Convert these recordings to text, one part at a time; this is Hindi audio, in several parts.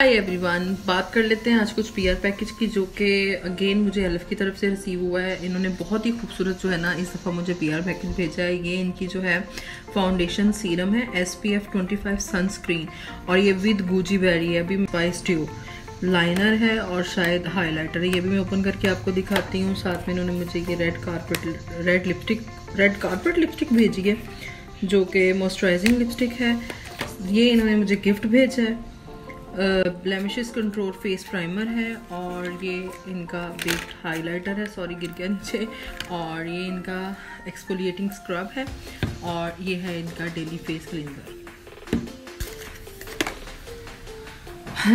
हाय एवरीवन बात कर लेते हैं आज कुछ पीआर पैकेज की जो कि अगेन मुझे एलएफ की तरफ़ से रिसीव हुआ है। इन्होंने बहुत ही खूबसूरत जो है ना, इस दफ़ा मुझे पीआर पैकेज भेजा है। ये इनकी जो है फाउंडेशन सीरम है S P F twenty five sunscreen और ये विद गुजी बेरी है, अभी स्पाइस ट्यूब लाइनर है। और शायद हाईलाइटर है। ये भी मैं ओपन करके आपको दिखाती हूँ। साथ में इन्होंने मुझे ये red carpet red lipstick red carpet lipstick भेजी है, जो कि मॉइस्चराइजिंग लिपस्टिक है। ये इन्होंने मुझे गिफ्ट भेजा है। ब्लेमिशेस कंट्रोल फेस प्राइमर है और ये इनका बेस्ड हाइलाइटर है, सॉरी गिर गया नीचे, और ये इनका एक्सफोलिएटिंग स्क्रब है और ये है इनका डेली फेस क्लीनजर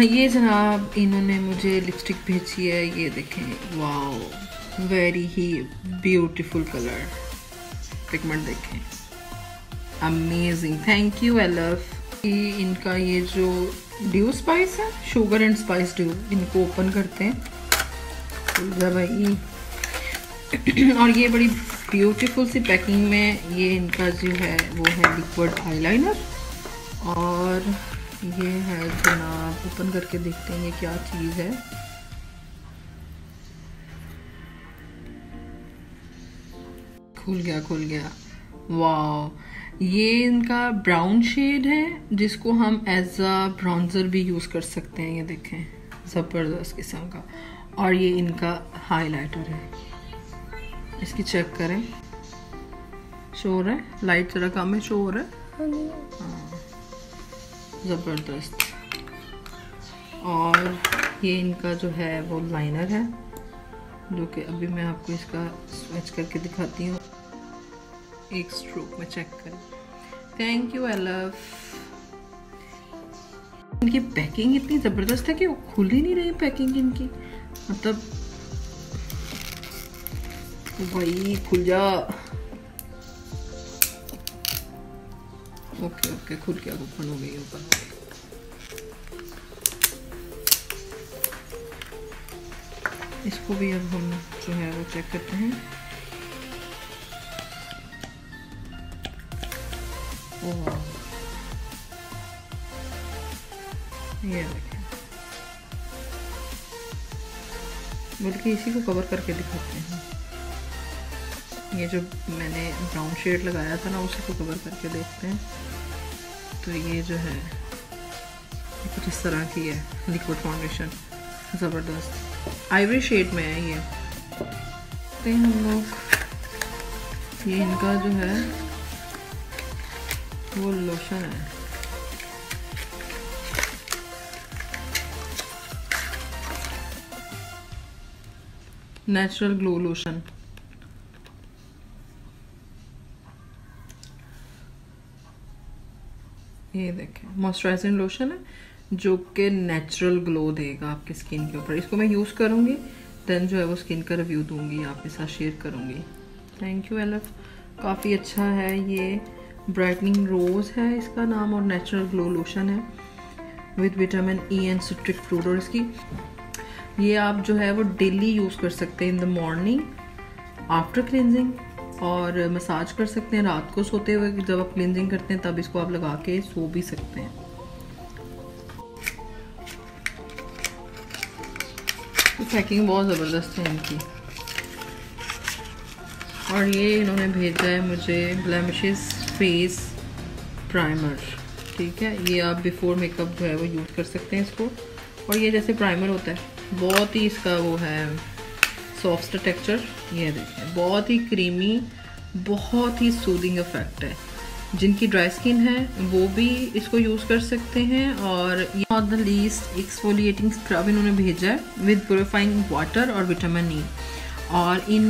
ये जनाब इन्होंने मुझे लिपस्टिक भेजी है, ये देखें वाओ वेरी ही ब्यूटीफुल कलर पिगमेंट देखें। Amazing thank you I love इनका ये जो ड्यू स्पाइस है? शुगर एंड स्पाइस ड्यू इनको ओपन करते हैं। भाई। और ये बड़ी ब्यूटीफुल सी पैकिंग में ये इनका जो है, वो है लिक्विड आईलाइनर और ये है जनाब ओपन करके देखते हैं ये क्या चीज़ है। खुल गया खुल गया। वाह ये इनका ब्राउन शेड है, जिसको हम एज अ ब्राउन्जर भी यूज़ कर सकते हैं, ये देखें, ज़बरदस्त किस्म का। और ये इनका हाइलाइटर है। इसकी चेक करें। शोर है? लाइट ज़रा कम है शोर है? हाँ। ज़बरदस्त। और ये इनका जो है, वो लाइनर है, जो कि अभी मैं आपको इसका स्विच करके दिखाती हूँ। एक स्ट्रोक में चेक करें। थैंक यू आई लव इनकी पैकिंग इतनी ज़बरदस्त है कि वो खुल ही नहीं रही पैकिंग इनकी। मतलब भाई, खुल जा। ओके ओके खुल गया ओपन हो गई ओपन इसको भी अब हम जो है वो चेक करते हैं। ये देखें। बल्कि इसी को कवर करके दिखाते हैं। ये जो मैंने ब्राउन शेड लगाया था ना, उसी को कवर करके देखते हैं। तो ये जो है कुछ इस तरह की है लिक्विड फाउंडेशन ज़बरदस्त। आइवरी शेड में है ये। तो हम लोग, ये इनका जो है वो लोशन है। नेचुरल ग्लो लोशन ये देखें मॉइस्चराइजिंग लोशन है, जो कि नेचुरल ग्लो देगा आपके स्किन के ऊपर। इसको मैं यूज़ करूँगी देन जो है वो स्किन का रिव्यू दूँगी, आपके साथ शेयर करूँगी। थैंक यू एलफ काफ़ी अच्छा है ये। ब्राइटनिंग रोज़ है इसका नाम और नेचुरल ग्लो लोशन है with vitamin E and citric fruit और इसकी। ये आप जो है वो डेली यूज़ कर सकते हैं in the morning after cleansing और मसाज कर सकते हैं रात को सोते हुए जब आप क्लिनजिंग करते हैं तब इसको आप लगा के सो भी सकते हैं। तो पैकिंग बहुत ज़बरदस्त है इनकी। और ये इन्होंने भेजा है मुझे ब्लेमिशेस फेस प्राइमर ठीक है? ये आप बिफोर मेकअप जो है वो यूज़ कर सकते हैं इसको। और ये जैसे प्राइमर होता है, बहुत ही इसका वो है सॉफ्ट टेक्सचर ये देखें बहुत ही क्रीमी बहुत ही सूदिंग इफ़ेक्ट है। जिनकी ड्राई स्किन है, वो भी इसको यूज़ कर सकते हैं और ये not the least exfoliating scrub इन्होंने भेजा है विद प्योरीफाइंग वाटर और विटामिन ई और इन,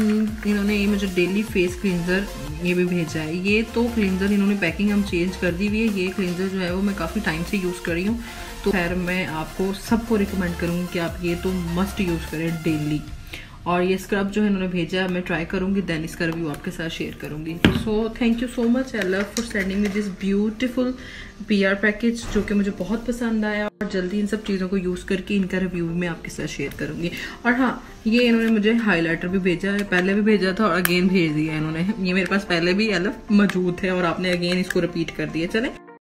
इन्होंने ये मुझे डेली फेस क्लिनजर ये भी भेजा है। ये तो क्लिनजर इन्होंने पैकिंग हम चेंज कर दी हुई है। ये क्लिनजर जो है वो मैं काफ़ी टाइम से यूज़ कर रही हूँ। तो खैर, मैं आपको सबको रिकमेंड करूँगी कि आप ये तो मस्ट यूज़ करें डेली और ये स्क्रब जो है इन्होंने भेजा मैं ट्राई करूँगी देन इसका रिव्यू आपके साथ शेयर करूँगी। So thank you so much I love for sending me this beautiful PR package जो कि मुझे बहुत पसंद आया और जल्दी इन सब चीज़ों को यूज़ करके इनका रिव्यू मैं आपके साथ शेयर करूँगी। और हाँ ये इन्होंने मुझे हाईलाइटर भी भेजा है, पहले भी भेजा था और अगेन भेज दिया इन्होंने। ये मेरे पास पहले भी अलग मौजूद है और आपने अगेन इसको रिपीट कर दिया। चले।